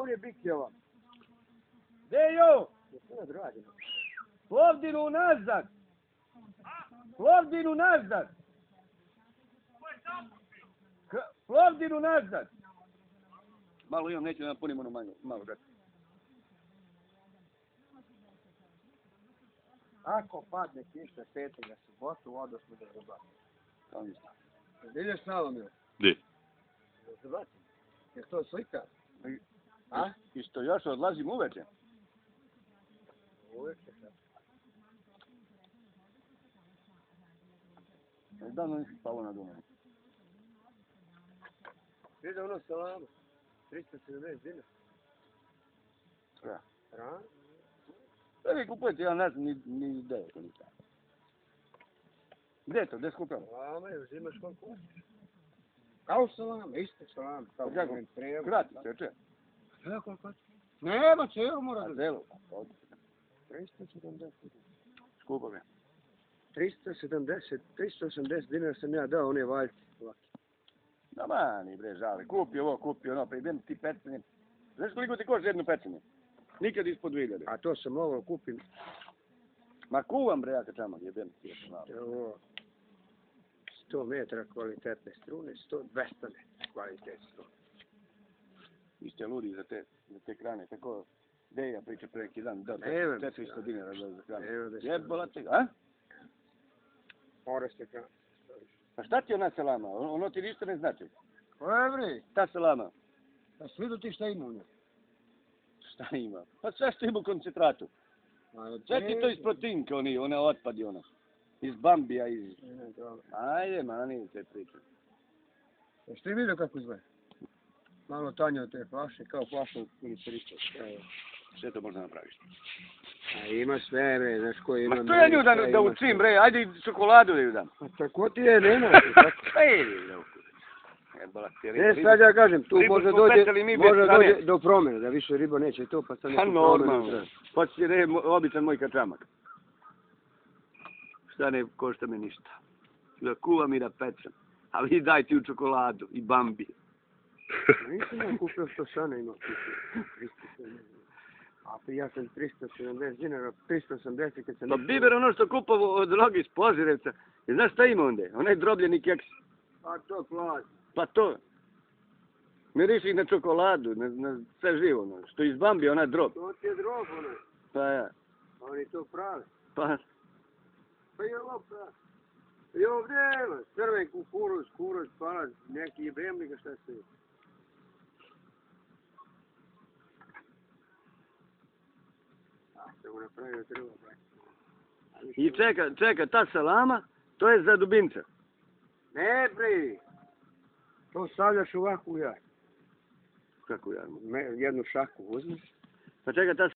ovdje ovam. Dejo, da? Plovdinu nazad. Plovdinu nazad. Plovdinu nazad. Malo imam, neću da napunim ono malo, malo žetvu. Ako padne kiša petak na subotu, odo smo da zabacimo. Kao ništa. Da ideš mnom, ili? Di? Da zabacimo. Je to slika? A? I što još odlazim uveče. Je sad. Već davno nisi spavao na Dunaju. Vidi ono salamo. 370 dinara. Ja. Hrana? Da vi kupujete, ja ne znam ni, ni ideje to nisam. Gdje je to, gdje skupljamo? Je, uzimaš koliko hoćeš. Kao salama, isto salama. Kao prijevo. Krati, čeče. Sve koliko. Nema, cijelo mora da... zelo. 370 Skupo mi. 370, 380 dinara sam ja dao one valjci. Da mani bre, žali. Kupi ovo, kupi ono, pa idem ti pecanje. Znaš koliko ti košta jedno pecanje? Nikad ispod 2000. A to sam ovo kupim. Ma kuvam bre, ja kad čamak, jebem ti je malo. Ovo, 100 metara kvalitetne strune, 100, 200 metara kvalitetne strune. Vi ste ludi za te, za te krane, tako Deja priča pre neki dan, da, Evo, 400 dinara da za krane. Evo da se... Jebola te, a? Mora se krane. Pa šta ti ona selama? Ono, ono ti ništa ne znači. Koje bre? Ta selama, Pa svidu ti šta ima u njoj? šta ima? Pa sve što ima u koncentratu. Sve ti to iz proteinka, oni, one otpadi ono. Iz bambija, iz... Ajde, mani te priče. Jesi ti vidio kako izgleda? Malo tanje od te flaše, kao flaša od ministeristva. Sve to možda napraviš. A ima sve bre, znaš koji ima... Ma što ja nju da, da učim, bre, ajde čokoladu da ju dam. Pa tako ti je, nema ti, tako. Ej, da Ne, sad ja kažem, tu može dođe, mi može dođe do promjene, da više riba neće to, pa sad Pa neku promjenu normalno. Pa će ne, običan moj kačamak. Šta ne košta me ništa. Da kuvam i da pečem. A vi dajte u čokoladu i bambi. Nisam ja kupio što Sana ima. A pa ja sam 370 dinara, 380 kad sam... Pa biber ono što kupovo od rogi iz Požirevca. I znaš šta ima onda? Onaj drobljeni keks. Pa to plaći. Pa to. Miriši na čokoladu, na, na sve živo. ono. Što iz bambi, onaj drob. To ti je drob, ono. Pa ja. Oni to prave. Pa, Pa i ovo prave. I ovdje, crven kukuruz, kuruz, palac, neki jebemnika šta se... Mu napravio. Ali I čeka, čeka, ta salama, to je za dubinca. Ne, bre! To stavljaš ovako u jaj. Kako ja? Jednu šaku uzmeš. Pa čeka, ta